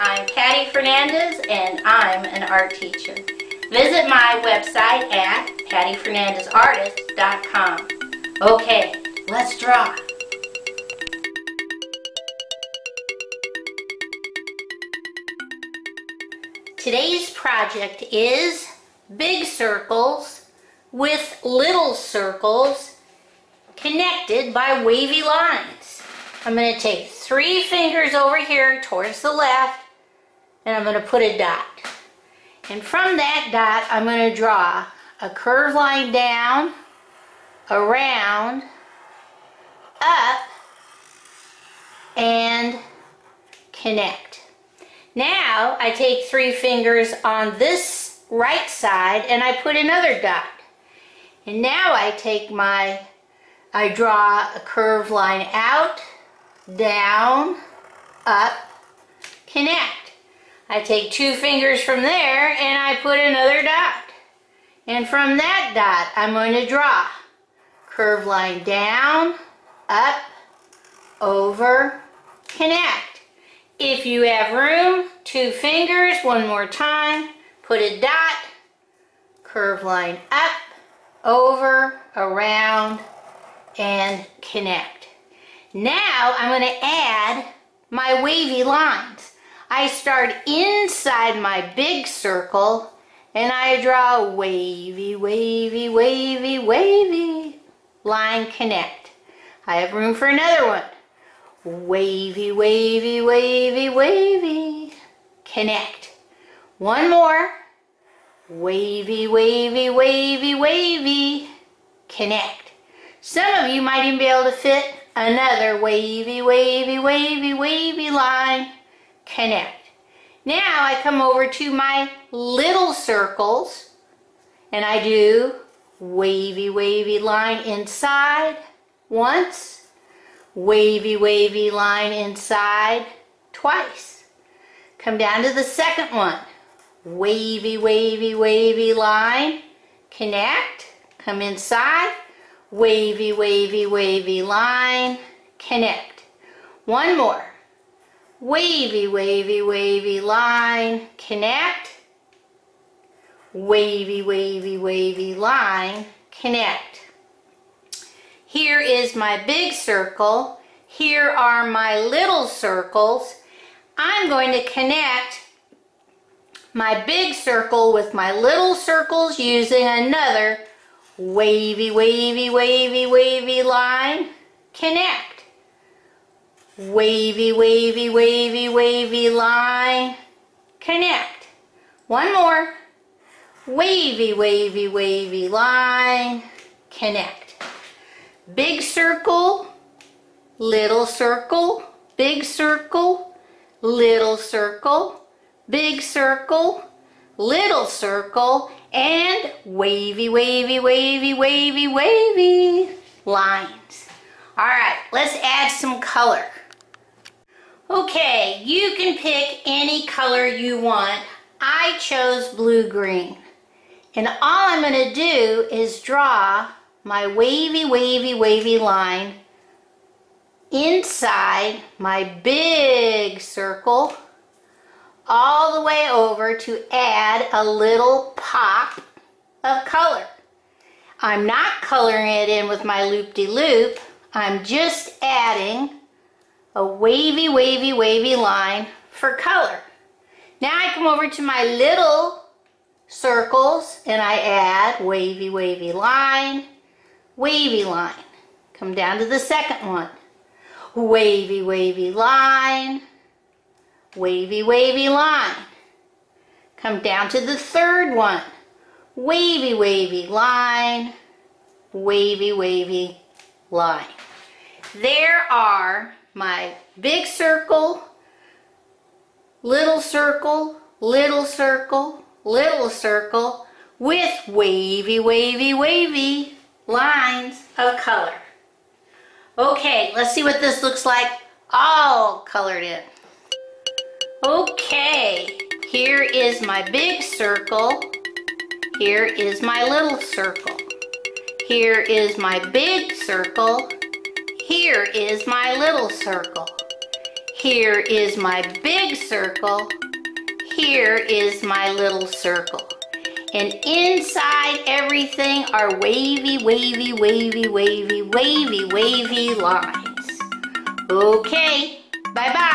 I'm Patty Fernandez and I'm an art teacher. Visit my website at pattyfernandezartist.com. Okay, let's draw. Today's project is big circles with little circles connected by wavy lines. I'm going to take three fingers over here towards the left and I'm going to put a dot. And from that dot I'm going to draw a curved line down, around, up, and connect. Now I take three fingers on this right side and I put another dot. And now I take my, I draw a curved line out, down, up, connect. I take two fingers from there and I put another dot. And from that dot, I'm going to draw curved line down, up, over, connect. If you have room, two fingers, one more time, put a dot, curve line up, over, around, and connect. Now I'm going to add my wavy lines. I start inside my big circle and I draw a wavy, wavy, wavy, wavy line connect. I have room for another one. Wavy, wavy, wavy, wavy. Connect. One more. Wavy, wavy, wavy, wavy. Connect. Some of you might even be able to fit another wavy, wavy, wavy, wavy line. Connect. Now I come over to my little circles and I do wavy, wavy line inside once wavy, wavy line inside twice. Come down to the second one. Wavy, wavy, wavy line. Connect. Come inside. Wavy, wavy, wavy line. Connect. One more. Wavy, wavy, wavy line. Connect. Wavy, wavy, wavy line. Connect. Here is my big circle. Here are my little circles. I'm going to connect my big circle with my little circles using another wavy, wavy, wavy, wavy line. Connect. Wavy, wavy, wavy, wavy line. Connect. One more. Wavy, wavy, wavy line. Connect big circle, little circle, big circle, little circle, big circle, little circle, and wavy, wavy, wavy, wavy, wavy lines. All right, let's add some color. Okay, you can pick any color you want. I chose blue-green. And all I'm going to do is draw my wavy, wavy, wavy line inside my big circle all the way over to add a little pop of color. I'm not coloring it in with my loop-de-loop. -loop. I'm just adding a wavy, wavy, wavy line for color. Now I come over to my little circles and I add wavy, wavy line, wavy line. Come down to the second one. Wavy, wavy line, wavy, wavy line. Come down to the third one. Wavy, wavy line, wavy, wavy line. There are my big circle, little circle, little circle, little circle with wavy, wavy, wavy lines of color. Okay, let's see what this looks like all colored in. Okay, here is my big circle. Here is my little circle. Here is my big circle. Here is my little circle. Here is my big circle. Here is my little circle. And inside everything are wavy, wavy, wavy, wavy, wavy, wavy lines. Okay, bye-bye.